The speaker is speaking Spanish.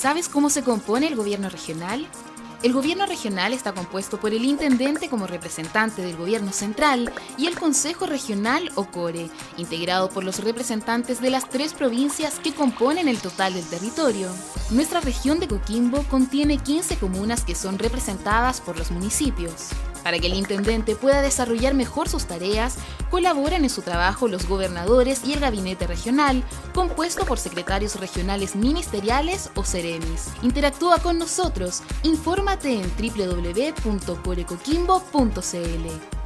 ¿Sabes cómo se compone el gobierno regional? El gobierno regional está compuesto por el intendente como representante del gobierno central y el Consejo Regional o CORE, integrado por los representantes de las tres provincias que componen el total del territorio. Nuestra región de Coquimbo contiene 15 comunas que son representadas por los municipios. Para que el intendente pueda desarrollar mejor sus tareas, colaboran en su trabajo los gobernadores y el gabinete regional, compuesto por secretarios regionales ministeriales o seremis. Interactúa con nosotros, infórmate en www.corecoquimbo.cl.